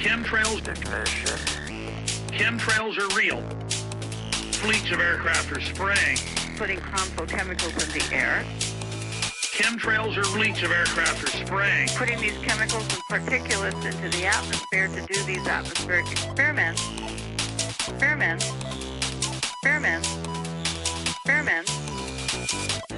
Chemtrails, chemtrails are real. Fleets of aircraft are spraying. putting harmful chemicals in the air, Chemtrails are fleets of aircraft are spraying. putting these chemicals and particulates into the atmosphere to do these atmospheric experiments, experiments, experiments, experiments.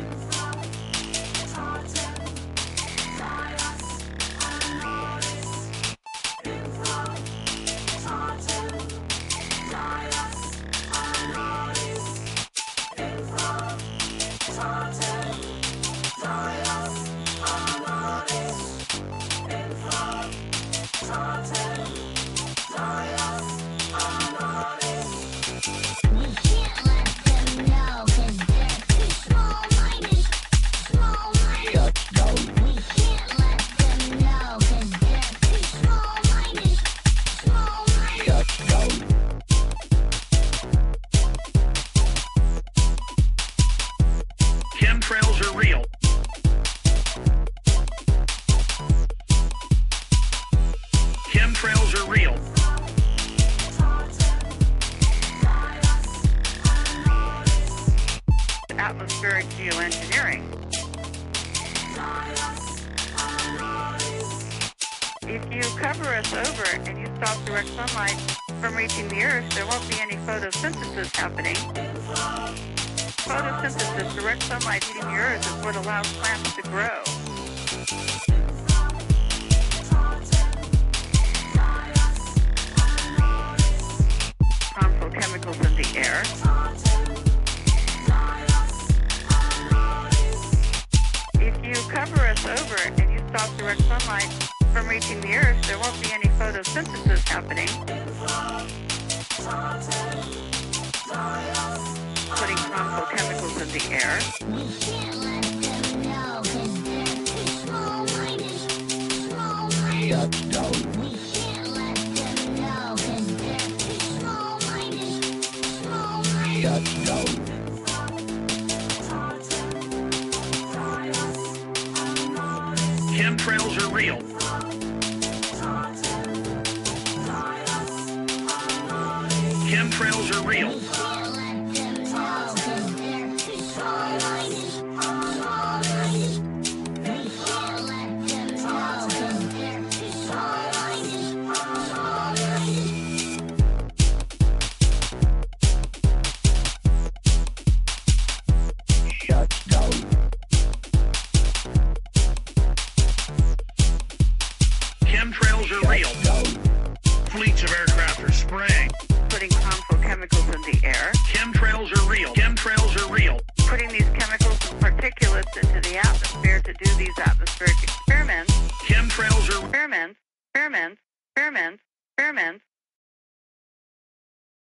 Real. Atmospheric geoengineering. If you cover us over and you stop direct sunlight from reaching the earth, there won't be any photosynthesis happening. Photosynthesis, direct sunlight hitting the earth, is what allows plants to grow. Cover us over and you stop direct sunlight from reaching the earth, there won't be any photosynthesis happening. Putting harmful chemicals in the air. Chemtrails are real. Chemtrails are real. Chemtrails are real. Fleets of aircraft are spraying. Putting harmful chemicals in the air. Chemtrails are real. Chemtrails are real. Putting these chemicals and particulates into the atmosphere to do these atmospheric experiments. Chemtrails are Experiments, experiments, experiments, experiments.